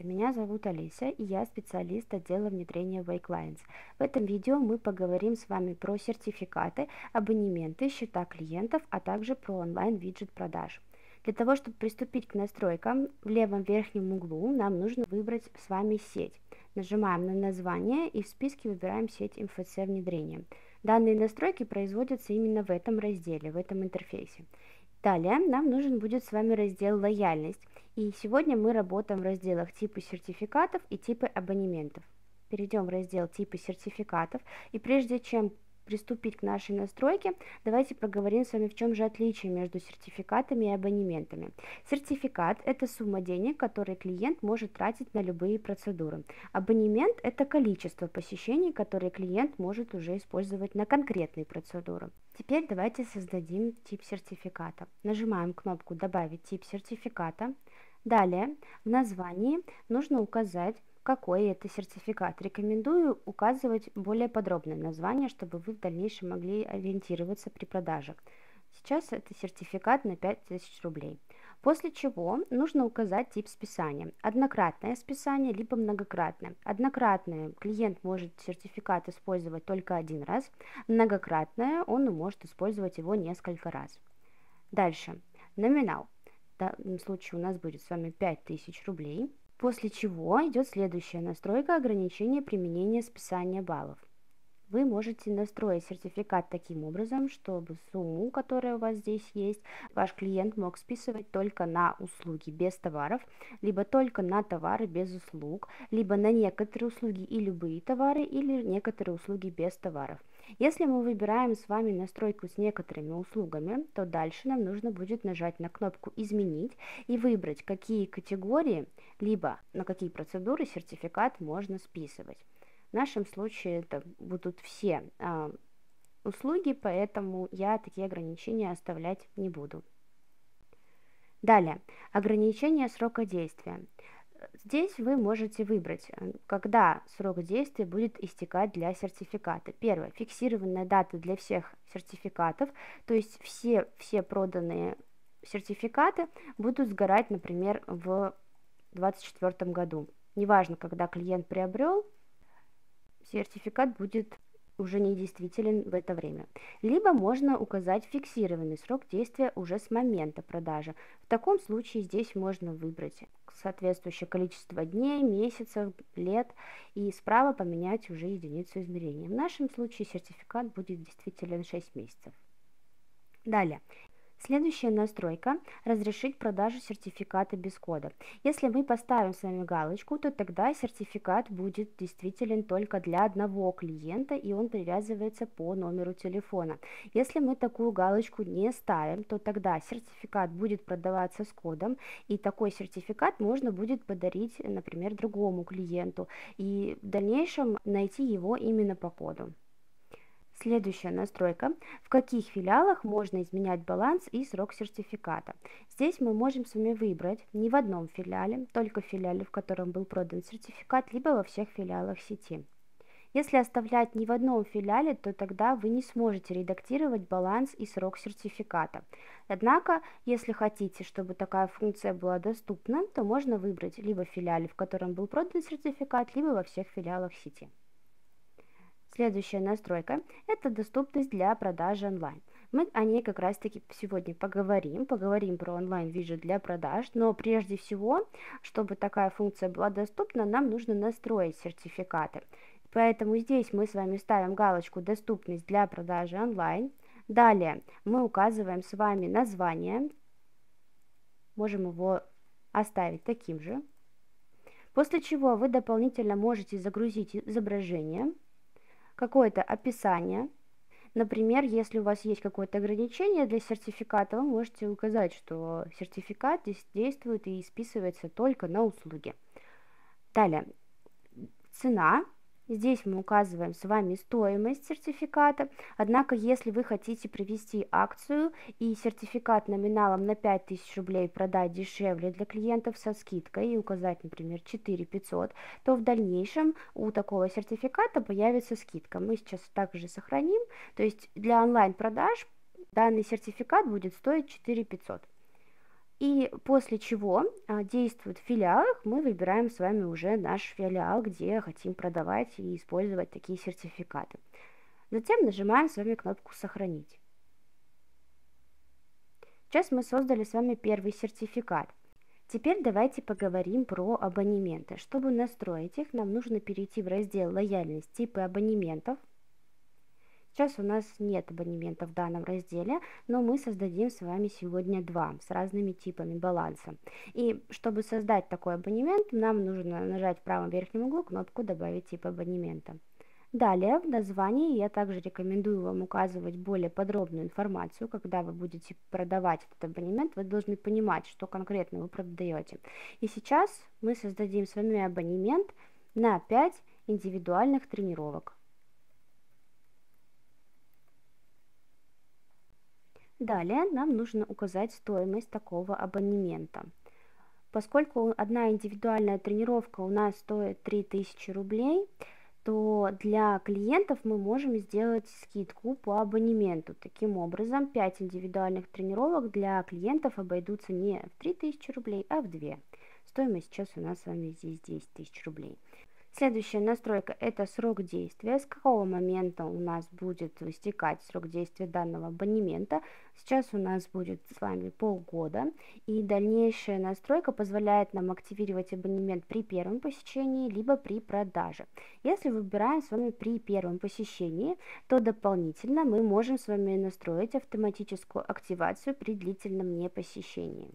Здравствуйте, меня зовут Алиса, и я специалист отдела внедрения Wayclients. В этом видео мы поговорим с вами про сертификаты, абонементы, счета клиентов, а также про онлайн-виджет продаж. Для того, чтобы приступить к настройкам, в левом верхнем углу нам нужно выбрать с вами сеть. Нажимаем на название и в списке выбираем сеть MFC внедрения. Данные настройки производятся именно в этом разделе, в этом интерфейсе. Далее нам нужен будет с вами раздел «Лояльность». И сегодня мы работаем в разделах «Типы сертификатов» и «Типы абонементов». Перейдем в раздел «Типы сертификатов». И прежде чем приступить к нашей настройке, давайте поговорим с вами, в чем же отличие между сертификатами и абонементами. Сертификат – это сумма денег, которые клиент может тратить на любые процедуры. Абонемент – это количество посещений, которые клиент может уже использовать на конкретные процедуры. Теперь давайте создадим тип сертификата. Нажимаем кнопку «Добавить тип сертификата». Далее в названии нужно указать какой это сертификат. Рекомендую указывать более подробное название, чтобы вы в дальнейшем могли ориентироваться при продаже. Сейчас это сертификат на 5000 рублей. После чего нужно указать тип списания. Однократное списание, либо многократное. Однократное клиент может сертификат использовать только один раз. Многократное он может использовать его несколько раз. Дальше. Номинал. В данном случае у нас будет с вами 5000 рублей. После чего идет следующая настройка ограничения применения списания баллов. Вы можете настроить сертификат таким образом, чтобы сумму, которая у вас здесь есть, ваш клиент мог списывать только на услуги без товаров, либо только на товары без услуг, либо на некоторые услуги и любые товары, или некоторые услуги без товаров. Если мы выбираем с вами настройку с некоторыми услугами, то дальше нам нужно будет нажать на кнопку «Изменить» и выбрать, какие категории, либо на какие процедуры сертификат можно списывать. В нашем случае это будут все э, услуги, поэтому я такие ограничения оставлять не буду. Далее, ограничение срока действия. Здесь вы можете выбрать, э, когда срок действия будет истекать для сертификата. Первое, фиксированная дата для всех сертификатов, то есть все, все проданные сертификаты будут сгорать, например, в 2024 году. Неважно, когда клиент приобрел, сертификат будет уже недействителен в это время. Либо можно указать фиксированный срок действия уже с момента продажи. В таком случае здесь можно выбрать соответствующее количество дней, месяцев, лет и справа поменять уже единицу измерения. В нашем случае сертификат будет действителен 6 месяцев. Далее, Следующая настройка – разрешить продажу сертификата без кода. Если мы поставим с вами галочку, то тогда сертификат будет действителен только для одного клиента и он привязывается по номеру телефона. Если мы такую галочку не ставим, то тогда сертификат будет продаваться с кодом и такой сертификат можно будет подарить, например, другому клиенту и в дальнейшем найти его именно по коду. Следующая настройка. В каких филиалах можно изменять баланс и срок сертификата. Здесь мы можем с вами выбрать не в одном филиале, только в филиале, в котором был продан сертификат, либо во всех филиалах сети. Если оставлять не в одном филиале, то тогда вы не сможете редактировать баланс и срок сертификата. Однако, если хотите, чтобы такая функция была доступна, то можно выбрать либо в филиале, в котором был продан сертификат, либо во всех филиалах сети. Следующая настройка – это доступность для продажи онлайн. Мы о ней как раз таки сегодня поговорим, поговорим про онлайн-виджет для продаж, но прежде всего, чтобы такая функция была доступна, нам нужно настроить сертификаты. Поэтому здесь мы с вами ставим галочку «Доступность для продажи онлайн». Далее мы указываем с вами название, можем его оставить таким же. После чего вы дополнительно можете загрузить изображение – какое-то описание. Например, если у вас есть какое-то ограничение для сертификата, вы можете указать, что сертификат здесь действует и списывается только на услуги. Далее, цена Здесь мы указываем с вами стоимость сертификата, однако если вы хотите провести акцию и сертификат номиналом на 5000 рублей продать дешевле для клиентов со скидкой и указать, например, 4500, то в дальнейшем у такого сертификата появится скидка. Мы сейчас также сохраним, то есть для онлайн-продаж данный сертификат будет стоить 4500. И после чего а, действует в филиалах, мы выбираем с вами уже наш филиал, где хотим продавать и использовать такие сертификаты. Затем нажимаем с вами кнопку «Сохранить». Сейчас мы создали с вами первый сертификат. Теперь давайте поговорим про абонементы. Чтобы настроить их, нам нужно перейти в раздел «Лояльность типы абонементов», Сейчас у нас нет абонемента в данном разделе, но мы создадим с вами сегодня два с разными типами баланса. И чтобы создать такой абонемент, нам нужно нажать в правом верхнем углу кнопку «Добавить тип абонемента». Далее в названии я также рекомендую вам указывать более подробную информацию, когда вы будете продавать этот абонемент, вы должны понимать, что конкретно вы продаете. И сейчас мы создадим с вами абонемент на 5 индивидуальных тренировок. Далее нам нужно указать стоимость такого абонемента. Поскольку одна индивидуальная тренировка у нас стоит 3000 рублей, то для клиентов мы можем сделать скидку по абонементу. Таким образом, 5 индивидуальных тренировок для клиентов обойдутся не в 3000 рублей, а в 2. Стоимость сейчас у нас с вами здесь 10 тысяч рублей. Следующая настройка – это срок действия. С какого момента у нас будет истекать срок действия данного абонемента. Сейчас у нас будет с вами полгода. И дальнейшая настройка позволяет нам активировать абонемент при первом посещении, либо при продаже. Если выбираем с вами при первом посещении, то дополнительно мы можем с вами настроить автоматическую активацию при длительном непосещении.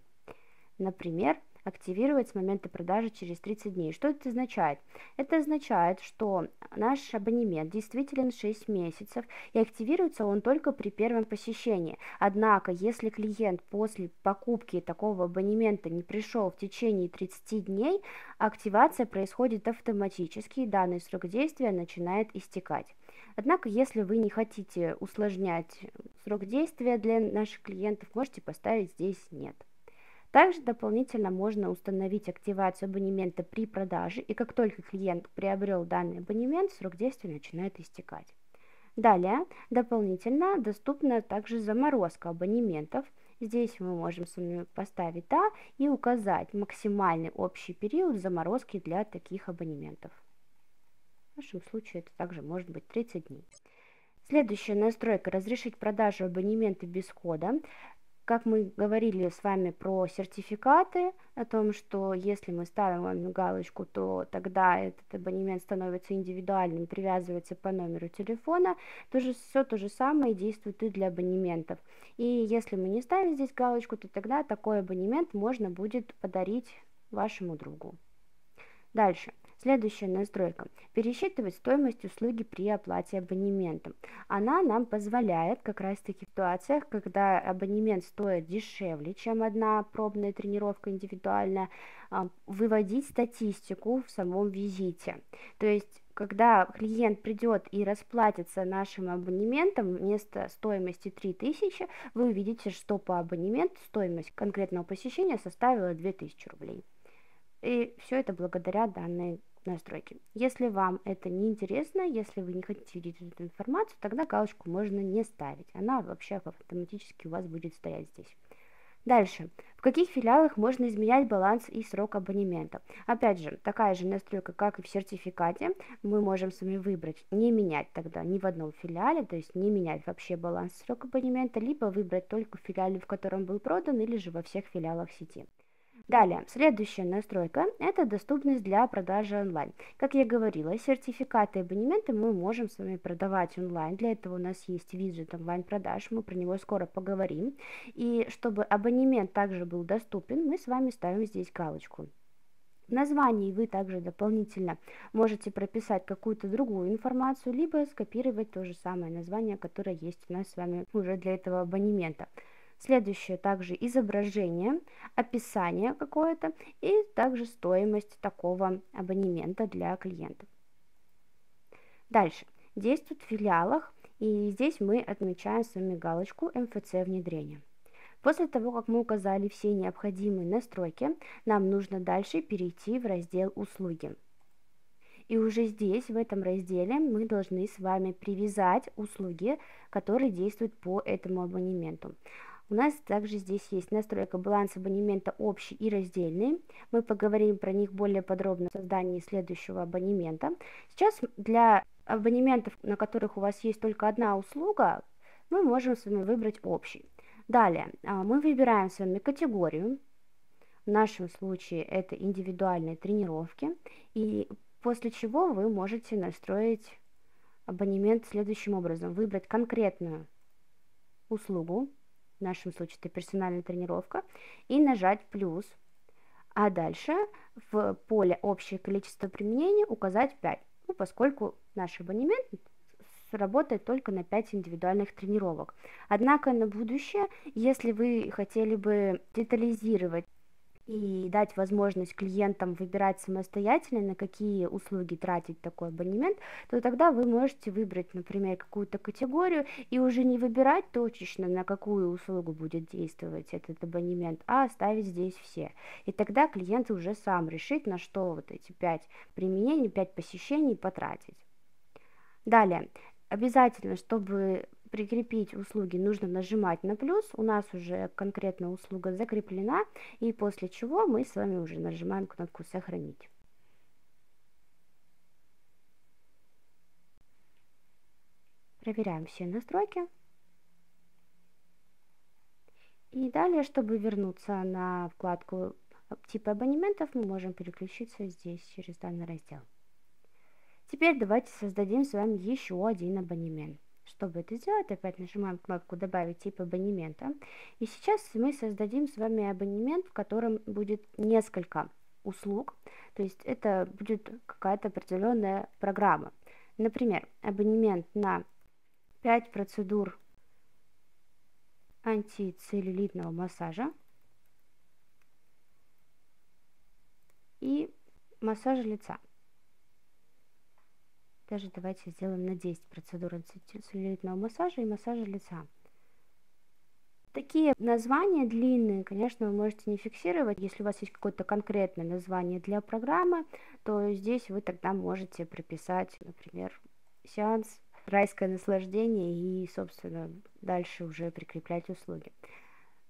Например, активировать с момента продажи через 30 дней. Что это означает? Это означает, что наш абонемент действителен 6 месяцев и активируется он только при первом посещении. Однако, если клиент после покупки такого абонемента не пришел в течение 30 дней, активация происходит автоматически и данный срок действия начинает истекать. Однако, если вы не хотите усложнять срок действия для наших клиентов, можете поставить здесь «нет». Также дополнительно можно установить активацию абонемента при продаже, и как только клиент приобрел данный абонемент, срок действия начинает истекать. Далее, дополнительно доступна также заморозка абонементов. Здесь мы можем с вами поставить «Да» и указать максимальный общий период заморозки для таких абонементов. В нашем случае это также может быть 30 дней. Следующая настройка – разрешить продажу абонемента без кода. Как мы говорили с вами про сертификаты, о том, что если мы ставим вам галочку, то тогда этот абонемент становится индивидуальным, привязывается по номеру телефона, то же, все то же самое действует и для абонементов. И если мы не ставим здесь галочку, то тогда такой абонемент можно будет подарить вашему другу. Дальше. Следующая настройка. Пересчитывать стоимость услуги при оплате абонемента. Она нам позволяет как раз таки в ситуациях, когда абонемент стоит дешевле, чем одна пробная тренировка индивидуальная, а, выводить статистику в самом визите. То есть когда клиент придет и расплатится нашим абонементом вместо стоимости 3000, вы увидите, что по абонементу стоимость конкретного посещения составила 2000 рублей. И все это благодаря данной настройки. Если вам это не интересно, если вы не хотите видеть эту информацию, тогда галочку можно не ставить. Она вообще автоматически у вас будет стоять здесь. Дальше. В каких филиалах можно изменять баланс и срок абонемента? Опять же, такая же настройка, как и в сертификате. Мы можем с вами выбрать не менять тогда ни в одном филиале, то есть не менять вообще баланс и срок абонемента, либо выбрать только в филиале, в котором был продан, или же во всех филиалах сети. Далее, следующая настройка – это доступность для продажи онлайн. Как я говорила, сертификаты и абонементы мы можем с вами продавать онлайн. Для этого у нас есть виджет онлайн-продаж, мы про него скоро поговорим. И чтобы абонемент также был доступен, мы с вами ставим здесь галочку. В названии вы также дополнительно можете прописать какую-то другую информацию, либо скопировать то же самое название, которое есть у нас с вами уже для этого абонемента. Следующее также изображение, описание какое-то и также стоимость такого абонемента для клиентов. Дальше. Действует в филиалах, и здесь мы отмечаем с вами галочку МФЦ внедрения. После того, как мы указали все необходимые настройки, нам нужно дальше перейти в раздел «Услуги». И уже здесь, в этом разделе, мы должны с вами привязать услуги, которые действуют по этому абонементу. У нас также здесь есть настройка баланса абонемента общий и раздельный. Мы поговорим про них более подробно в создании следующего абонемента. Сейчас для абонементов, на которых у вас есть только одна услуга, мы можем с вами выбрать общий. Далее а, мы выбираем с вами категорию. В нашем случае это индивидуальные тренировки. И после чего вы можете настроить абонемент следующим образом. Выбрать конкретную услугу, в нашем случае это персональная тренировка, и нажать плюс. А дальше в поле общее количество применений указать 5, ну, поскольку наш абонемент работает только на 5 индивидуальных тренировок. Однако на будущее, если вы хотели бы детализировать и дать возможность клиентам выбирать самостоятельно, на какие услуги тратить такой абонемент, то тогда вы можете выбрать, например, какую-то категорию и уже не выбирать точечно, на какую услугу будет действовать этот абонемент, а оставить здесь все. И тогда клиент уже сам решит, на что вот эти 5 применений, 5 посещений потратить. Далее, обязательно, чтобы прикрепить услуги, нужно нажимать на плюс, у нас уже конкретная услуга закреплена, и после чего мы с вами уже нажимаем кнопку «Сохранить». Проверяем все настройки. И далее, чтобы вернуться на вкладку типа абонементов, мы можем переключиться здесь через данный раздел. Теперь давайте создадим с вами еще один абонемент. Чтобы это сделать, опять нажимаем кнопку «Добавить тип абонемента». И сейчас мы создадим с вами абонемент, в котором будет несколько услуг. То есть это будет какая-то определенная программа. Например, абонемент на 5 процедур антицеллюлитного массажа и массажа лица. Даже давайте сделаем на 10 процедур целлюлитного массажа и массажа лица. Такие названия длинные, конечно, вы можете не фиксировать. Если у вас есть какое-то конкретное название для программы, то здесь вы тогда можете прописать, например, сеанс райское наслаждение и, собственно, дальше уже прикреплять услуги.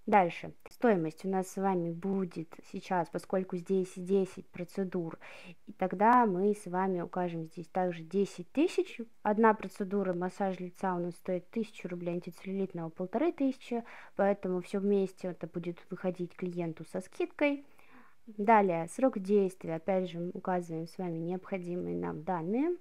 Дальше. Стоимость у нас с вами будет сейчас, поскольку здесь 10 процедур, и тогда мы с вами укажем здесь также 10 тысяч. Одна процедура массаж лица у нас стоит 1000 рублей, антицеллюлитного полторы тысячи, поэтому все вместе это будет выходить клиенту со скидкой. Далее, срок действия, опять же, указываем с вами необходимые нам данные.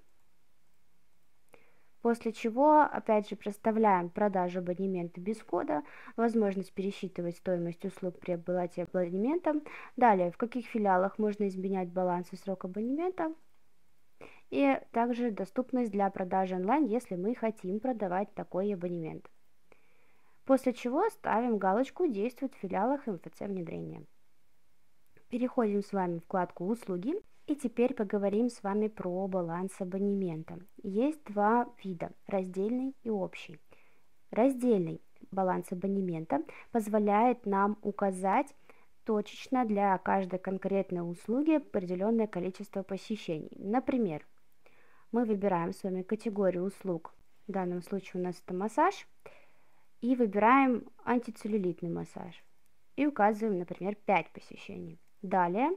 После чего, опять же, проставляем продажу абонемента без кода, возможность пересчитывать стоимость услуг при оплате абонемента. Далее, в каких филиалах можно изменять баланс и срок абонемента. И также доступность для продажи онлайн, если мы хотим продавать такой абонемент. После чего ставим галочку «Действует в филиалах МФЦ внедрения». Переходим с вами в вкладку «Услуги» И теперь поговорим с вами про баланс абонемента. Есть два вида – раздельный и общий. Раздельный баланс абонемента позволяет нам указать точечно для каждой конкретной услуги определенное количество посещений. Например, мы выбираем с вами категорию услуг, в данном случае у нас это массаж, и выбираем антицеллюлитный массаж и указываем, например, 5 посещений. Далее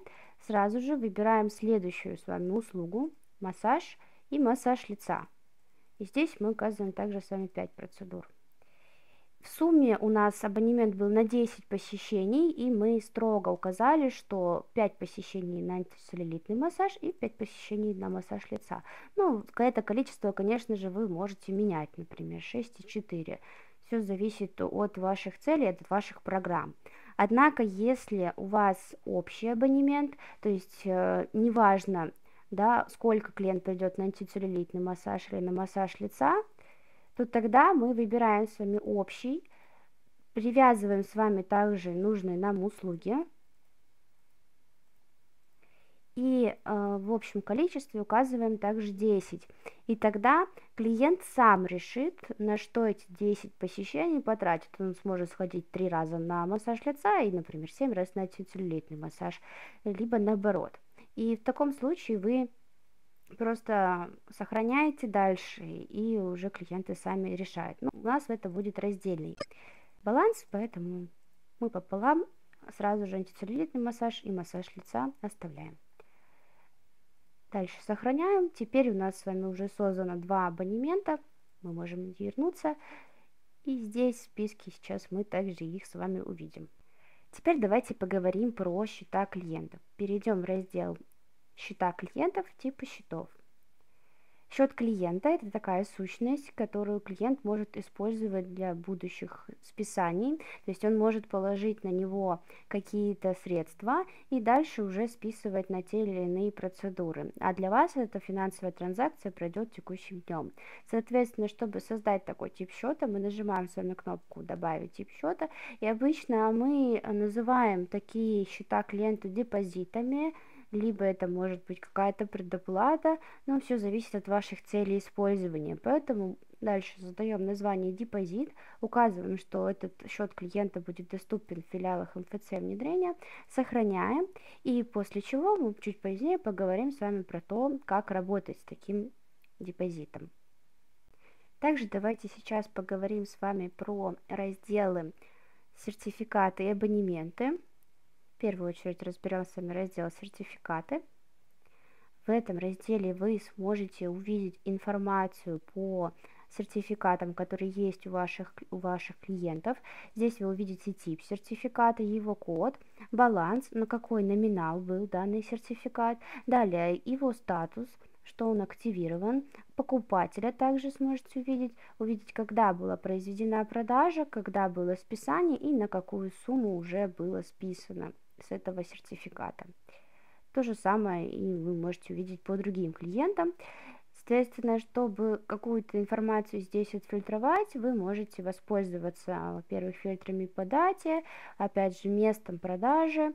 сразу же выбираем следующую с вами услугу, массаж и массаж лица. И здесь мы указываем также с вами 5 процедур. В сумме у нас абонемент был на 10 посещений, и мы строго указали, что 5 посещений на антицеллюлитный массаж и 5 посещений на массаж лица. Ну, это количество, конечно же, вы можете менять, например, 6 и 4. Все зависит от ваших целей, от ваших программ. Однако, если у вас общий абонемент, то есть э, неважно, да, сколько клиент придет на антицеллюлитный массаж или на массаж лица, то тогда мы выбираем с вами общий, привязываем с вами также нужные нам услуги, и э, в общем количестве указываем также 10. И тогда клиент сам решит, на что эти 10 посещений потратит. Он сможет сходить 3 раза на массаж лица и, например, 7 раз на целлюлитный массаж, либо наоборот. И в таком случае вы просто сохраняете дальше, и уже клиенты сами решают. Ну, у нас это будет раздельный баланс, поэтому мы пополам сразу же антицеллюлитный массаж и массаж лица оставляем. Дальше сохраняем. Теперь у нас с вами уже создано два абонемента. Мы можем вернуться. И здесь в списке сейчас мы также их с вами увидим. Теперь давайте поговорим про счета клиентов. Перейдем в раздел счета клиентов типа счетов. Счет клиента – это такая сущность, которую клиент может использовать для будущих списаний. То есть он может положить на него какие-то средства и дальше уже списывать на те или иные процедуры. А для вас эта финансовая транзакция пройдет текущим днем. Соответственно, чтобы создать такой тип счета, мы нажимаем с вами кнопку «Добавить тип счета». И обычно мы называем такие счета клиента депозитами, либо это может быть какая-то предоплата, но все зависит от ваших целей использования. Поэтому дальше задаем название депозит, указываем, что этот счет клиента будет доступен в филиалах МФЦ внедрения, сохраняем, и после чего мы чуть позднее поговорим с вами про то, как работать с таким депозитом. Также давайте сейчас поговорим с вами про разделы сертификаты и абонементы. В первую очередь разберем с вами раздел «Сертификаты». В этом разделе вы сможете увидеть информацию по сертификатам, которые есть у ваших, у ваших клиентов. Здесь вы увидите тип сертификата, его код, баланс, на какой номинал был данный сертификат, далее его статус – что он активирован. Покупателя также сможете увидеть, увидеть, когда была произведена продажа, когда было списание и на какую сумму уже было списано с этого сертификата. То же самое и вы можете увидеть по другим клиентам. Соответственно, чтобы какую-то информацию здесь отфильтровать, вы можете воспользоваться, во-первых, фильтрами по дате, опять же, местом продажи,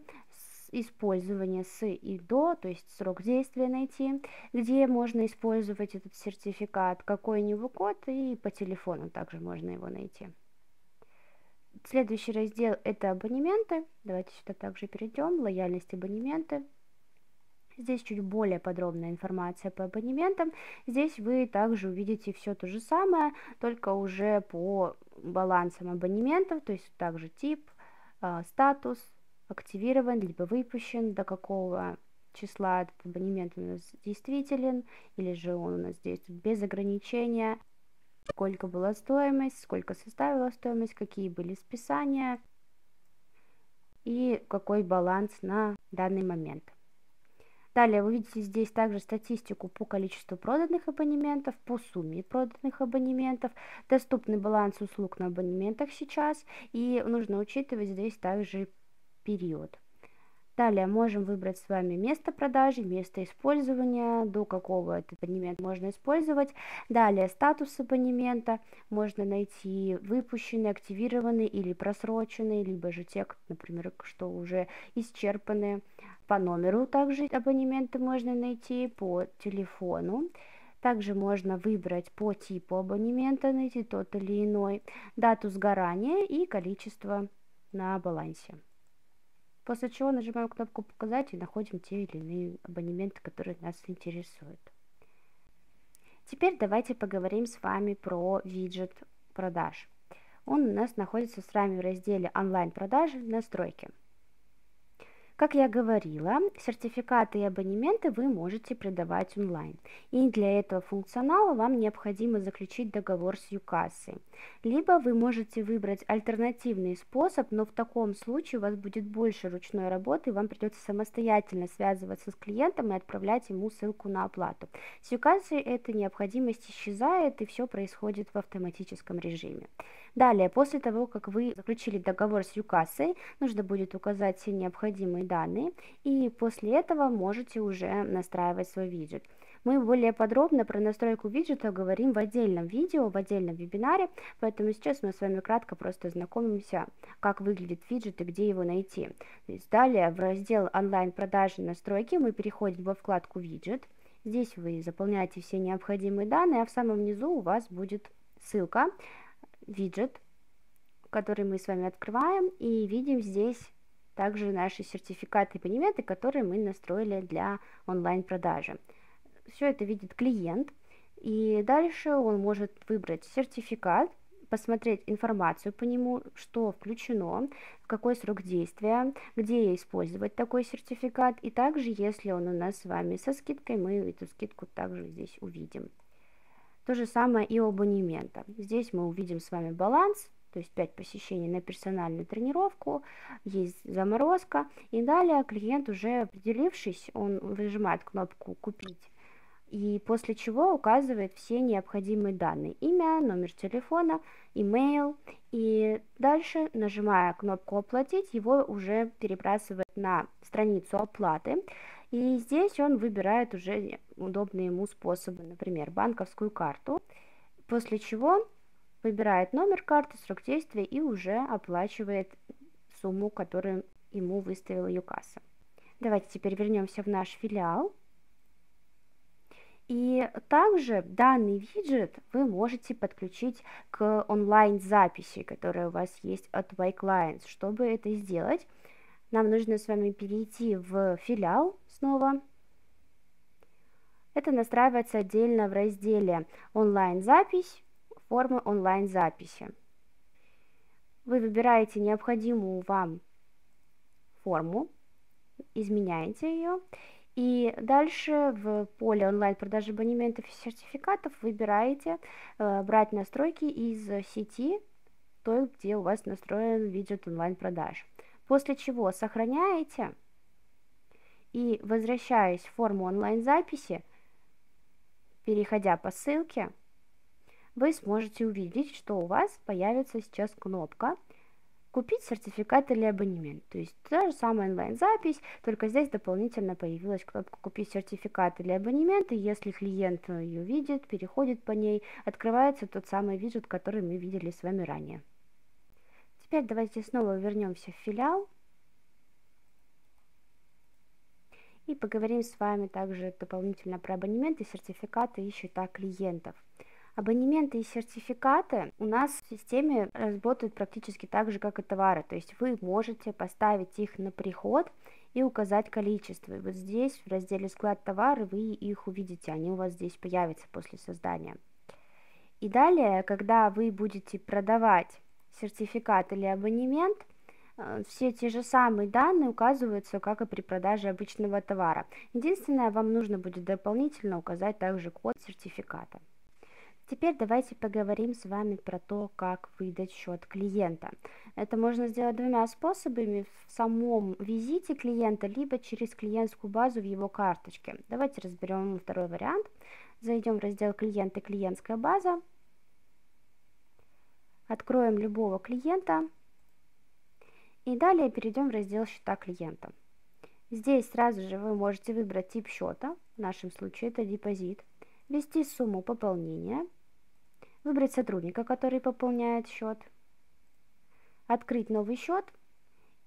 использования с и до, то есть срок действия найти, где можно использовать этот сертификат, какой у него код, и по телефону также можно его найти. Следующий раздел это абонементы. Давайте сюда также перейдем. Лояльность абонементы. Здесь чуть более подробная информация по абонементам. Здесь вы также увидите все то же самое, только уже по балансам абонементов, то есть также тип, а, статус, активирован, либо выпущен, до какого числа этот абонемент у нас действителен, или же он у нас действует без ограничения, сколько была стоимость, сколько составила стоимость, какие были списания и какой баланс на данный момент. Далее вы видите здесь также статистику по количеству проданных абонементов, по сумме проданных абонементов, доступный баланс услуг на абонементах сейчас, и нужно учитывать здесь также период. Далее можем выбрать с вами место продажи, место использования, до какого этот абонемент можно использовать. Далее статус абонемента, можно найти выпущенный, активированный или просроченный, либо же те, например, что уже исчерпаны. По номеру также абонементы можно найти, по телефону. Также можно выбрать по типу абонемента, найти тот или иной, дату сгорания и количество на балансе. После чего нажимаем кнопку «Показать» и находим те или иные абонементы, которые нас интересуют. Теперь давайте поговорим с вами про виджет продаж. Он у нас находится с вами в разделе «Онлайн-продажи. Настройки». Как я говорила, сертификаты и абонементы вы можете продавать онлайн. И для этого функционала вам необходимо заключить договор с ЮКассой. Либо вы можете выбрать альтернативный способ, но в таком случае у вас будет больше ручной работы, и вам придется самостоятельно связываться с клиентом и отправлять ему ссылку на оплату. С ЮКассой эта необходимость исчезает, и все происходит в автоматическом режиме. Далее, после того, как вы заключили договор с ЮКассой, нужно будет указать все необходимые данные, и после этого можете уже настраивать свой виджет. Мы более подробно про настройку виджета говорим в отдельном видео, в отдельном вебинаре, поэтому сейчас мы с вами кратко просто знакомимся, как выглядит виджет и где его найти. Далее в раздел онлайн-продажи настройки мы переходим во вкладку виджет. Здесь вы заполняете все необходимые данные, а в самом низу у вас будет ссылка виджет, который мы с вами открываем, и видим здесь также наши сертификаты и абонементы, которые мы настроили для онлайн-продажи. Все это видит клиент, и дальше он может выбрать сертификат, посмотреть информацию по нему, что включено, в какой срок действия, где использовать такой сертификат, и также, если он у нас с вами со скидкой, мы эту скидку также здесь увидим. То же самое и у абонемента. Здесь мы увидим с вами баланс, то есть 5 посещений на персональную тренировку, есть заморозка, и далее клиент уже определившись, он выжимает кнопку «Купить», и после чего указывает все необходимые данные, имя, номер телефона, имейл, и дальше, нажимая кнопку «Оплатить», его уже перебрасывает на страницу оплаты, и здесь он выбирает уже удобные ему способы, например, банковскую карту, после чего выбирает номер карты, срок действия и уже оплачивает сумму, которую ему выставила Юкаса. Давайте теперь вернемся в наш филиал. И также данный виджет вы можете подключить к онлайн-записи, которая у вас есть от Y-Clients. Чтобы это сделать, нам нужно с вами перейти в филиал снова. Это настраивается отдельно в разделе онлайн-запись, формы онлайн-записи. Вы выбираете необходимую вам форму, изменяете ее и дальше в поле онлайн-продажи абонементов и сертификатов выбираете э, брать настройки из сети, той, где у вас настроен виджет онлайн-продаж. После чего сохраняете и возвращаясь в форму онлайн-записи, переходя по ссылке, вы сможете увидеть, что у вас появится сейчас кнопка купить сертификат или абонемент. То есть та же самая онлайн-запись, только здесь дополнительно появилась кнопка «Купить сертификат или абонемент», и если клиент ее видит, переходит по ней, открывается тот самый виджет, который мы видели с вами ранее. Теперь давайте снова вернемся в филиал и поговорим с вами также дополнительно про абонементы, сертификаты и счета клиентов. Абонементы и сертификаты у нас в системе работают практически так же, как и товары. То есть вы можете поставить их на приход и указать количество. И вот здесь в разделе склад товары вы их увидите, они у вас здесь появятся после создания. И далее, когда вы будете продавать сертификат или абонемент, э, все те же самые данные указываются, как и при продаже обычного товара. Единственное, вам нужно будет дополнительно указать также код сертификата. Теперь давайте поговорим с вами про то, как выдать счет клиента. Это можно сделать двумя способами, в самом визите клиента, либо через клиентскую базу в его карточке. Давайте разберем второй вариант. Зайдем в раздел «Клиент и клиентская база». Откроем любого клиента. И далее перейдем в раздел «Счета клиента». Здесь сразу же вы можете выбрать тип счета, в нашем случае это депозит, ввести сумму пополнения, выбрать сотрудника, который пополняет счет, открыть новый счет,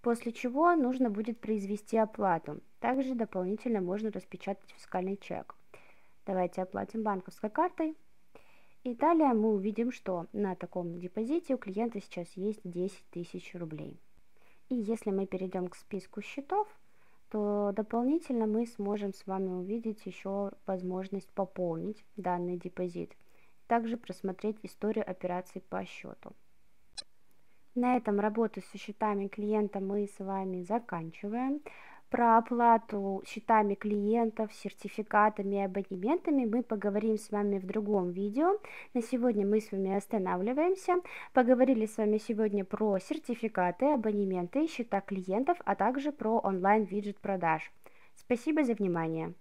после чего нужно будет произвести оплату. Также дополнительно можно распечатать фискальный чек. Давайте оплатим банковской картой. И далее мы увидим, что на таком депозите у клиента сейчас есть 10 тысяч рублей. И если мы перейдем к списку счетов, то дополнительно мы сможем с вами увидеть еще возможность пополнить данный депозит. Также просмотреть историю операций по счету. На этом работу со счетами клиента мы с вами заканчиваем. Про оплату счетами клиентов, сертификатами и абонементами мы поговорим с вами в другом видео. На сегодня мы с вами останавливаемся. Поговорили с вами сегодня про сертификаты, абонементы, счета клиентов, а также про онлайн-виджет продаж. Спасибо за внимание.